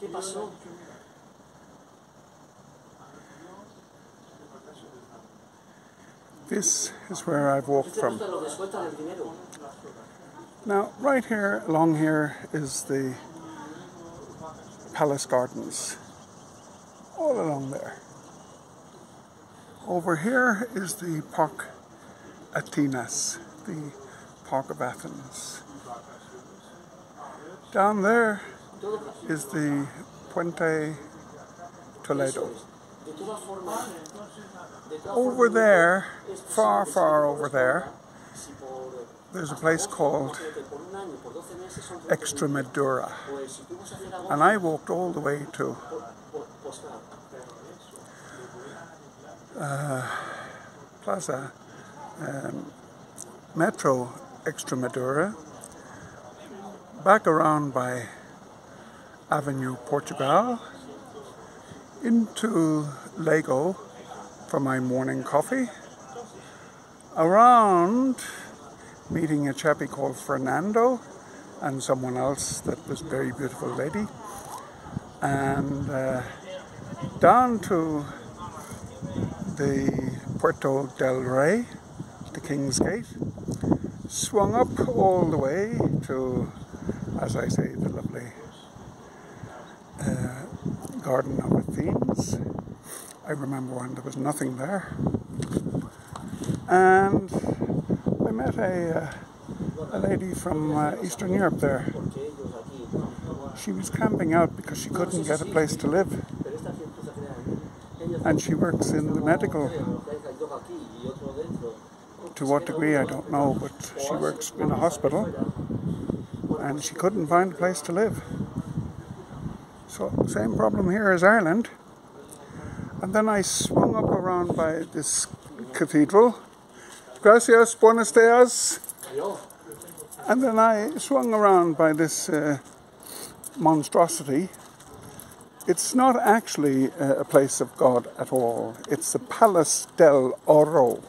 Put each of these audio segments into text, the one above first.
¿Qué pasó? This is where I've walked from. gusta lo que sueltan el dinero? Now, right here, along here, is the Palace Gardens. All along there. Over here is the Park Athenas, the Park of Athens. Down there is the Puente Toledo. Over there, far, far over there, there's a place called que por un año, por 12 meses son Extremadura. And I walked all the way to claro. Plaza um, Metro Extremadura, back around by Avenue Portugal, into Lego for my morning coffee, around meeting a chappie called Fernando and someone else that was a very beautiful lady, and uh, down to the Puerto del Rey, the King's Gate, swung up all the way to, as I say, the lovely uh, Garden of Athens. I remember when there was nothing there. And I met a, uh, a lady from uh, Eastern Europe there. She was camping out because she couldn't get a place to live. And she works in the medical to what degree I don't know, but she works in a hospital and she couldn't find a place to live. So, same problem here as Ireland. And then I swung up around by this cathedral. Gracias, buenos dias. And then I swung around by this uh, monstrosity. It's not actually uh, a place of God at all, it's the Palace del Oro.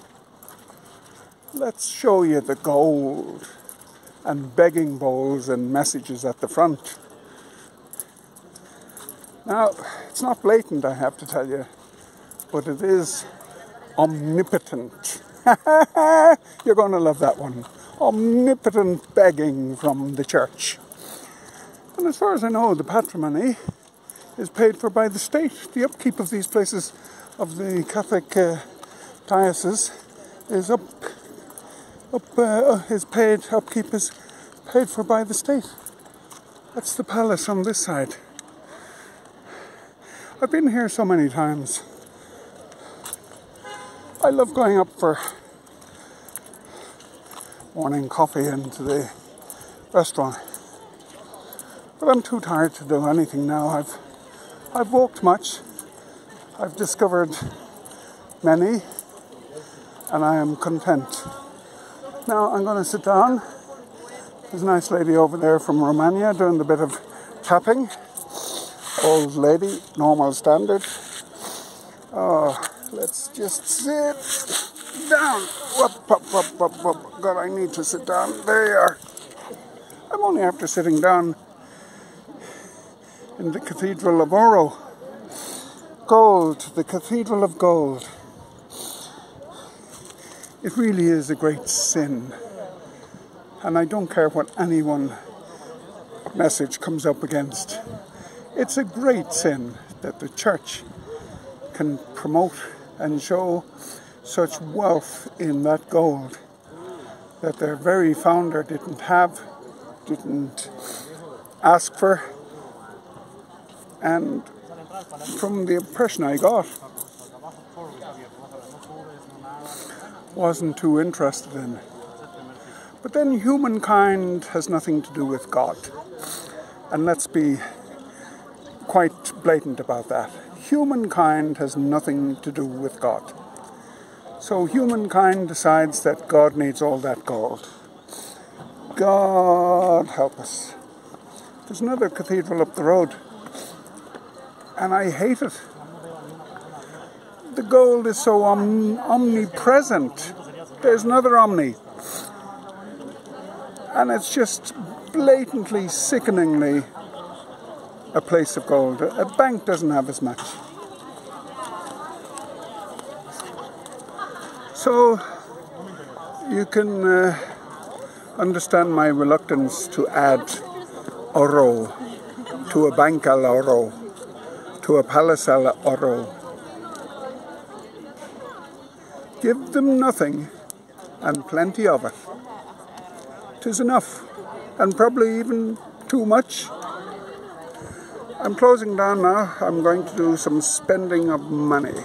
Let's show you the gold and begging bowls and messages at the front. Now, it's not blatant, I have to tell you, but it is omnipotent. You're going to love that one. Omnipotent begging from the church. And as far as I know, the patrimony is paid for by the state. The upkeep of these places of the Catholic uh, diocese is up, up uh, is paid. Upkeep is paid for by the state. That's the palace on this side. I've been here so many times. I love going up for morning coffee into the restaurant. But I'm too tired to do anything now. I've I've walked much. I've discovered many and I am content. Now I'm going to sit down. There's a nice lady over there from Romania doing a bit of tapping. Old lady, normal standard. Oh, let's just sit down. Whoop, whoop, whoop, whoop, whoop. God, I need to sit down. There you are. I'm only after sitting down in the Cathedral of Oro. Gold, the Cathedral of Gold. It really is a great sin. And I don't care what anyone message comes up against. It's a great sin that the church can promote and show such wealth in that gold that their very founder didn't have, didn't ask for, and from the impression I got, wasn't too interested in. But then humankind has nothing to do with God. And let's be quite blatant about that. Humankind has nothing to do with God. So humankind decides that God needs all that gold. God help us. There's another cathedral up the road, and I hate it. The gold is so om- omnipresent. There's another omni. And it's just blatantly, sickeningly a place of gold. A bank doesn't have as much. So you can uh, understand my reluctance to add oro to a bank al oro, to a palace al oro. Give them nothing and plenty of it. Tis enough, and probably even too much. I'm closing down now. I'm going to do some spending of money.